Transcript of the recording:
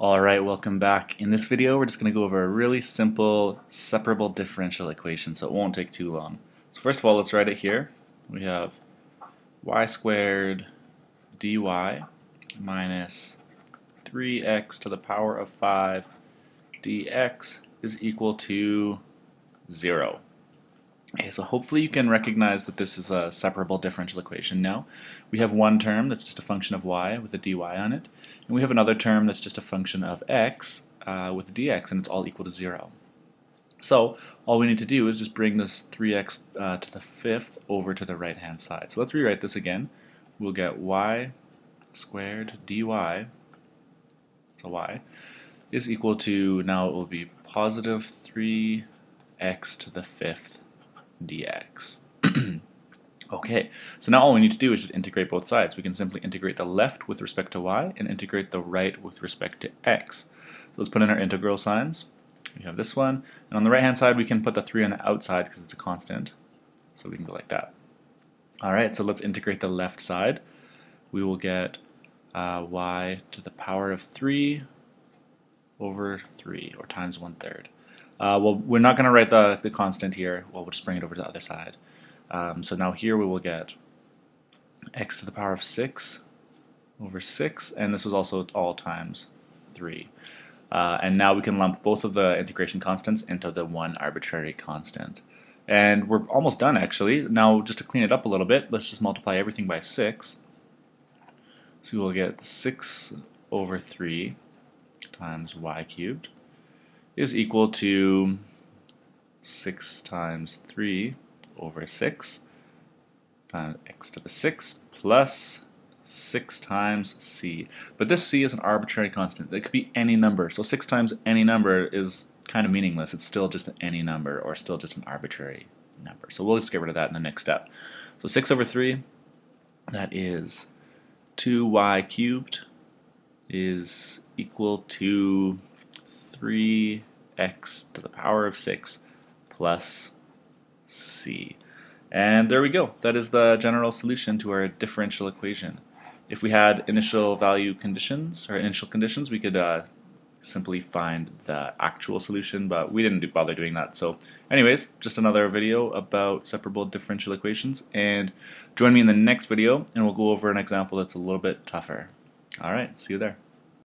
Alright, welcome back. In this video we're just going to go over a really simple separable differential equation so it won't take too long. So first of all let's write it here. We have y squared dy minus 3x to the power of 5 dx is equal to 0. Okay, so hopefully you can recognize that this is a separable differential equation now. We have one term that's just a function of y with a dy on it, and we have another term that's just a function of x uh, with dx, and it's all equal to 0. So all we need to do is just bring this 3x uh, to the fifth over to the right hand side. So let's rewrite this again. We'll get y squared dy, so y, is equal to, now it will be positive 3x to the fifth dx. okay, so now all we need to do is just integrate both sides. We can simply integrate the left with respect to y and integrate the right with respect to x. So let's put in our integral signs. We have this one, and on the right hand side we can put the 3 on the outside because it's a constant. So we can go like that. Alright, so let's integrate the left side. We will get uh, y to the power of 3 over 3, or times 1 third. Uh, well, we're not going to write the, the constant here. Well, we'll just bring it over to the other side. Um, so now here we will get x to the power of 6 over 6, and this was also all times 3. Uh, and now we can lump both of the integration constants into the one arbitrary constant. And we're almost done actually. Now just to clean it up a little bit, let's just multiply everything by 6. So we'll get 6 over 3 times y cubed is equal to 6 times 3 over 6 times x to the 6 plus 6 times c. But this c is an arbitrary constant. It could be any number. So 6 times any number is kind of meaningless. It's still just any number or still just an arbitrary number. So we'll just get rid of that in the next step. So 6 over 3, that is 2y cubed is equal to 3x to the power of 6 plus c. And there we go. That is the general solution to our differential equation. If we had initial value conditions, or initial conditions, we could uh, simply find the actual solution, but we didn't bother doing that. So anyways, just another video about separable differential equations, and join me in the next video, and we'll go over an example that's a little bit tougher. Alright, see you there.